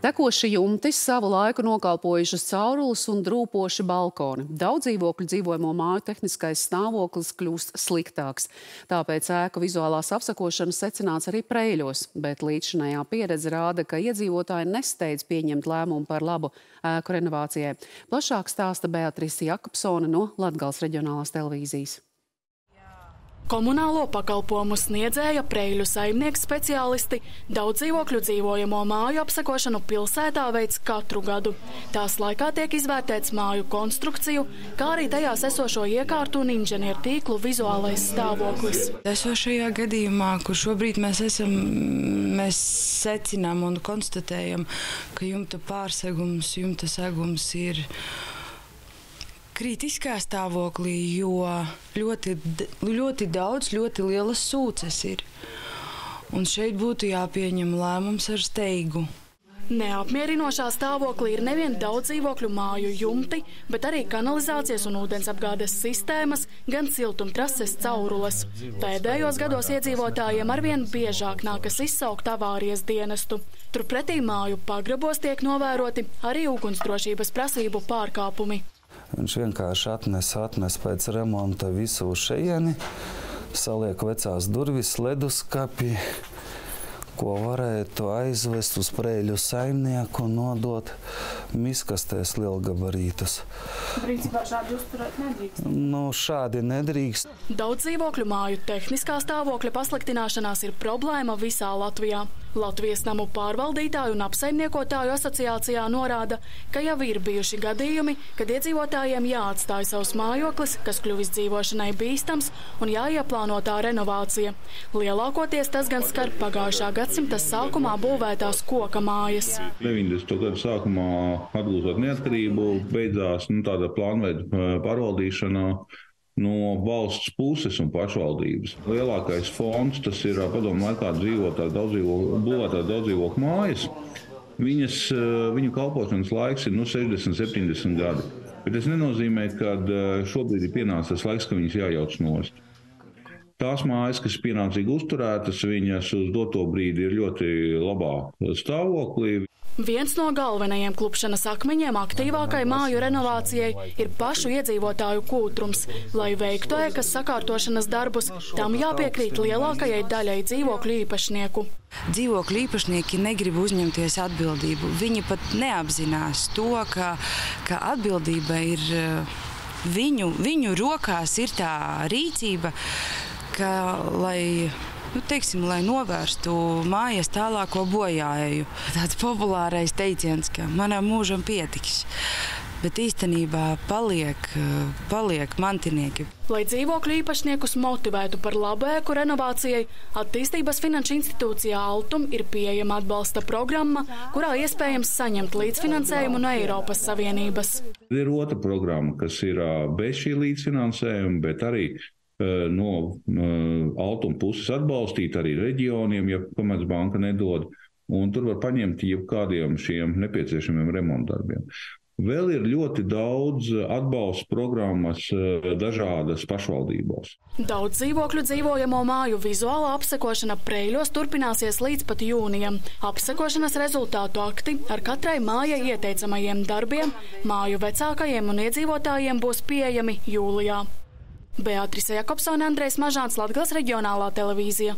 Tekoši jumti, savu laiku nokalpojušas caurules un drūpoši balkoni. Daudz dzīvokļu dzīvojamo māju tehniskais stāvoklis kļūst sliktāks. Tāpēc ēku vizuālās apsakošanas secināts arī Preiļos, bet līdzinājā pieredze rāda, ka iedzīvotāji nesteidz pieņemt lēmumu par labu ēku renovācijai. Plašāk stāsta Beatrice Jakobsone no Latgales reģionālās televīzijas. Komunālo pakalpojumu sniedzēja Preļu saimnieks speciālisti daudz dzīvokļu dzīvojamo māju apsakošanu pilsētā veids katru gadu. Tās laikā tiek izvērtēts māju konstrukciju, kā arī tajās esošo iekārtu un inženieru tīklu vizuālais stāvoklis. Esošajā gadījumā, kur šobrīd mēs esam, mēs secinām un konstatējam, ka jumta pārsegums, jumta segums ir kritiskā stāvoklī, jo ļoti, ļoti daudz, ļoti lielas sūces ir. Un šeit būtu jāpieņem lēmums ar steigu. Neapmierinošā stāvoklī ir nevien daudz dzīvokļu māju jumti, bet arī kanalizācijas un ūdensapgādes sistēmas, gan siltumtrases caurules. Pēdējos gados iedzīvotājiem arvien biežāk nākas izsaukt avārijas dienestu. Turpretī māju pagrabos tiek novēroti arī ugunsdrošības prasību pārkāpumi. Viņš vienkārši atnes, atnes pēc remonta visu šejieni, saliek vecās durvis, leduskapi, ko varētu aizvest uz prēļu saimnieku un nodot miskastēs lielgabarītus. Principā šādi uzturēt nedrīkst? Nu, šādi nedrīkst. Daudz dzīvokļu māju tehniskā stāvokļa pasliktināšanās ir problēma visā Latvijā. Latvijas namu pārvaldītāju un apsaimniekotāju asociācijā norāda, ka jau ir bijuši gadījumi, kad iedzīvotājiem jāatstāj savs mājoklis, kas kļuvis dzīvošanai bīstams, un jāieplāno tā renovācija. Lielākoties tas gan skar pagājušā gadsimta sākumā būvētās koka mājas. 90. gadu sākumā atgūstot neatkarību, beidzās nu, tāda plānveida eh, pārvaldīšana no valsts puses un pašvaldības. Lielākais fonds tas ir padomu laikā dzīvotā daudzdzīvokļu, būvētā daudzdzīvokļu mājas. Viņas, viņu kalpošanas laiks ir nu, 60, 70 gadi. Bet tas nenozīmē, ka šobrīd ir pienācis laiks, ka viņas jājauc nost. Tās mājas, kas ir pienācīgi uzturētas, viņas uz doto brīdi ir ļoti labā stāvoklī. Viens no galvenajiem klupšanas akmeņiem aktīvākai māju renovācijai ir pašu iedzīvotāju kūtrums. Lai veiktu ēkas sakārtošanas darbus, tam jāpiekrīt lielākajai daļai dzīvokļu īpašnieku. Dzīvokļu īpašnieki negrib uzņemties atbildību. Viņi pat neapzinās to, ka, ka atbildība ir eh, viņu, viņu rokās, ir tā rīcība, ka lai nu, teiksim, lai novērstu mājas tālāko bojāju. Tāds populārais teiciens, ka manam mūžam pietiks. Bet īstenībā paliek, paliek mantinieki. Lai dzīvokļu īpašniekus motivētu par labu ēku renovācijai, attīstības finanšu institūcijā Altum ir pieejama atbalsta programma, kurā iespējams saņemt līdzfinansējumu no Eiropas Savienības. Ir otra programma, kas ir bez šī līdzfinansējuma, bet arī no eh, altuma puses atbalstīt arī reģioniem, ja Komercbanka nedod. Un tur var paņemt jebkādiem šiem nepieciešamiem remontdarbiem. Vēl ir ļoti daudz atbalsta programmas eh, dažādas pašvaldībās. Daudz dzīvokļu dzīvojamo māju vizuāla apsekošana Preiļos turpināsies līdz pat jūnijam. Apsekošanas rezultātu akti ar katrai mājai ieteicamajiem darbiem māju vecākajiem un iedzīvotājiem būs pieejami jūlijā. Beatrice Jakobsone, Andrejs Mažāns, Latgales reģionālā televīzija.